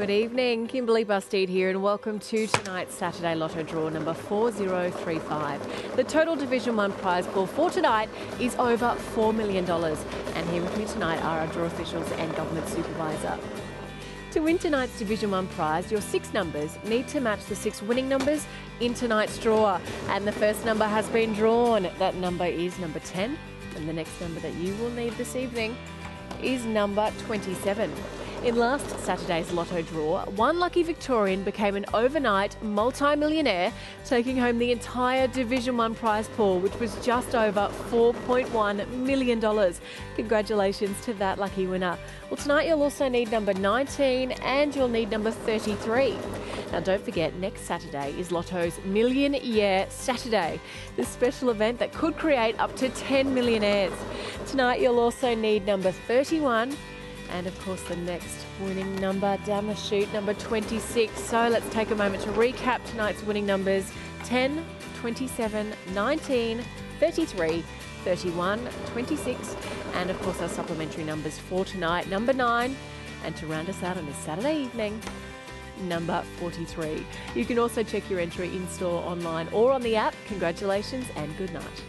Good evening, Kimberly Busteed here, and welcome to tonight's Saturday Lotto draw number 4035. The total Division 1 prize pool for tonight is over $4 million. And here with me tonight are our draw officials and government supervisor. To win tonight's Division 1 prize, your six numbers need to match the six winning numbers in tonight's draw. And the first number has been drawn. That number is number 10. And the next number that you will need this evening is number 27. In last Saturday's lotto draw, one lucky Victorian became an overnight multi-millionaire, taking home the entire Division 1 prize pool, which was just over $4.1 million. Congratulations to that lucky winner. Well, tonight you'll also need number 19 and you'll need number 33. Now, don't forget, next Saturday is Lotto's Millionaire Saturday, the special event that could create up to 10 millionaires. Tonight you'll also need number 31 and of course the next winning number down the chute, number 26. So let's take a moment to recap tonight's winning numbers 10, 27, 19, 33, 31, 26, and of course our supplementary numbers for tonight, number 9, and to round us out on this Saturday evening, number 43. You can also check your entry in store, online, or on the app. Congratulations and good night.